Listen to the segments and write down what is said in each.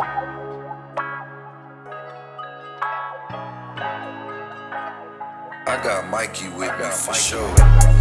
I got Mikey with me for sure.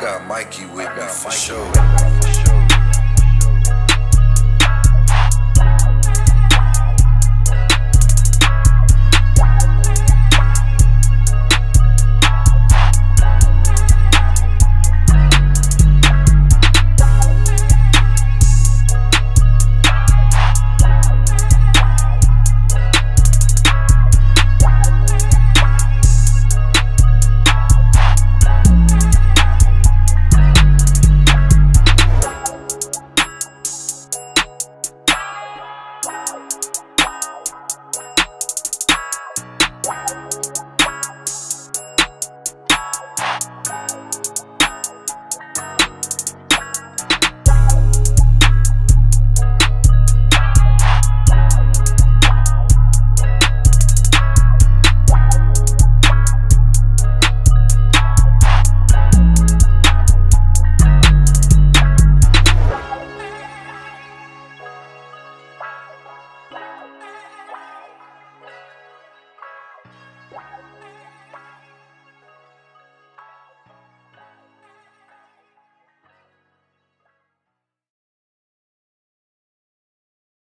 Got Mikey with me for sure.